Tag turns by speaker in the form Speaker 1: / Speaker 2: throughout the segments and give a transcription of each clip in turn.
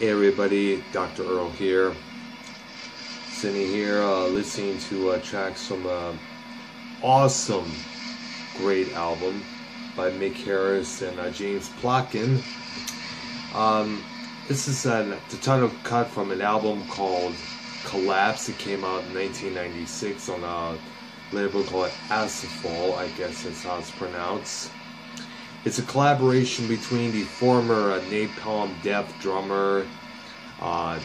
Speaker 1: Hey everybody, Dr. Earl here. Sitting here uh, listening to uh, tracks from an awesome, great album by Mick Harris and uh, James Plotkin. Um, this is the title cut from an album called Collapse. It came out in 1996 on a label called Asphodel, I guess that's how it's pronounced. It's a collaboration between the former uh, Napalm Death drummer, uh,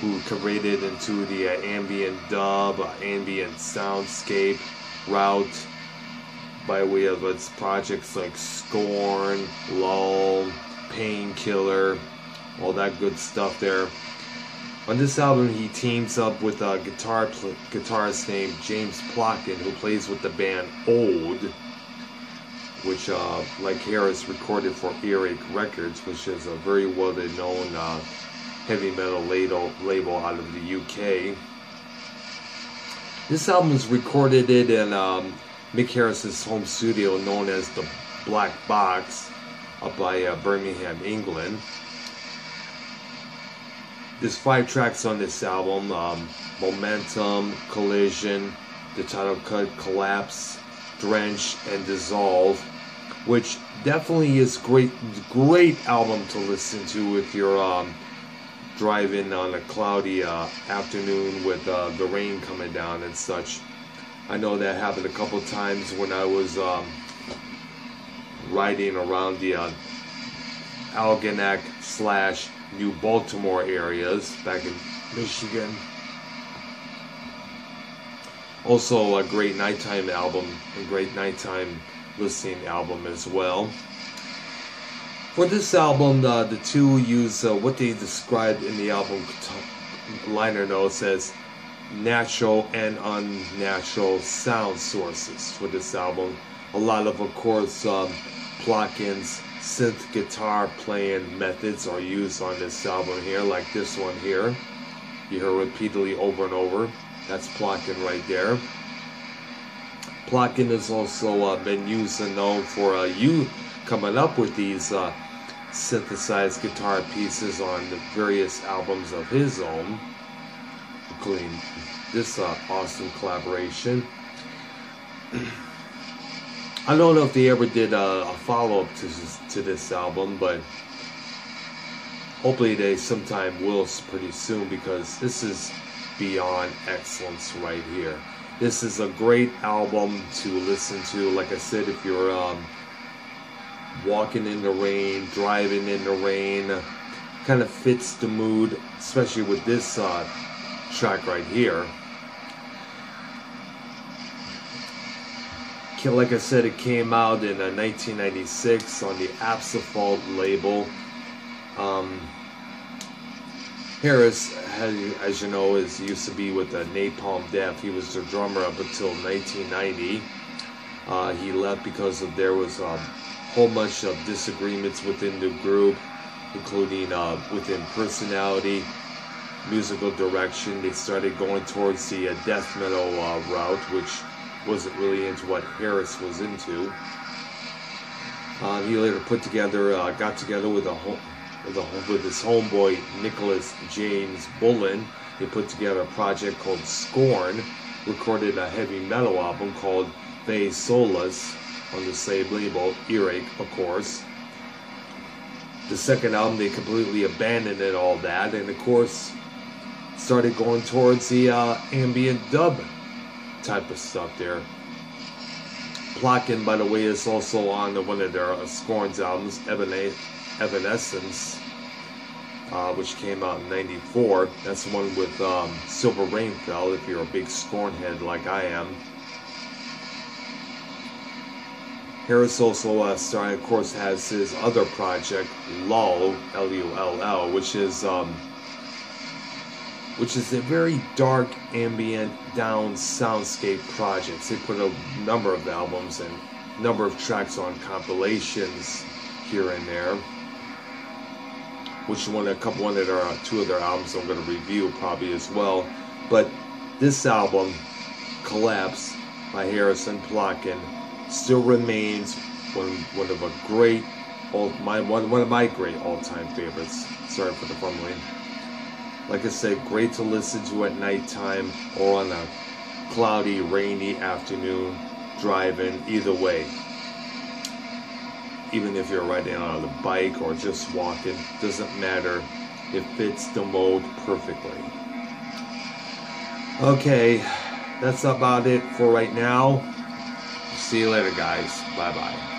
Speaker 1: who converted into the uh, ambient dub, uh, ambient soundscape route by way of its projects like Scorn, Lull, Painkiller, all that good stuff there. On this album, he teams up with a guitar guitarist named James Plotkin, who plays with the band Old which, uh, like Harris, recorded for Earache Records, which is a very well-known uh, heavy metal label, label out of the UK. This album was recorded in um, Mick Harris's home studio known as the Black Box up by uh, Birmingham, England. There's five tracks on this album um, Momentum, Collision, the title cut Collapse, Drench, and Dissolve, which definitely is great, great album to listen to if you're um, driving on a cloudy uh, afternoon with uh, the rain coming down and such. I know that happened a couple times when I was um, riding around the uh, Algonac slash New Baltimore areas back in Michigan. Also, a great nighttime album, a great nighttime listening album as well. For this album, the two use uh, what they described in the album liner notes as natural and unnatural sound sources for this album. A lot of, of course, um, Plotkin's synth guitar playing methods are used on this album here, like this one here. You hear repeatedly over and over. That's Plotkin right there. Plotkin has also uh, been used and known for uh, you coming up with these uh, synthesized guitar pieces on the various albums of his own, including this uh, awesome collaboration. I don't know if they ever did a, a follow-up to to this album, but hopefully they sometime will pretty soon because this is beyond excellence right here. This is a great album to listen to. Like I said, if you're um, walking in the rain, driving in the rain, kind of fits the mood, especially with this uh, track right here. Like I said, it came out in uh, 1996 on the Asphodel label. Um, Harris, as you know, is used to be with the Napalm Death. He was their drummer up until 1990. Uh, he left because of there was a whole bunch of disagreements within the group, including uh, within personality, musical direction. They started going towards the uh, death metal uh, route, which wasn't really into what Harris was into. Uh, he later put together, uh, got together with a whole with, a, with his homeboy Nicholas James Bullen. They put together a project called Scorn, recorded a heavy metal album called Vae Solis on the same label, Earache, of course. The second album, they completely abandoned it, all that, and of course, started going towards the uh, ambient dub type of stuff there. Plotkin, by the way, is also on one of their uh, Scorn's albums, Evanescence, uh, which came out in 94. That's the one with um, Silver Rain Fell, if you're a big Scorn head like I am. Harris also uh, of course, has his other project, Lull, L-U-L-L, which is um, which is a very dark, ambient, down soundscape project. They put a number of albums and number of tracks on compilations here and there. Which is one? A couple one that are uh, two of their albums I'm going to review probably as well. But this album, Collapse by Harrison Plotkin, still remains one, one of a great all my one one of my great all time favorites. Sorry for the fumbling. Like I said, great to listen to at nighttime or on a cloudy, rainy afternoon driving. Either way, even if you're riding on a bike or just walking, doesn't matter. It fits the mode perfectly. Okay, that's about it for right now. See you later, guys. Bye bye.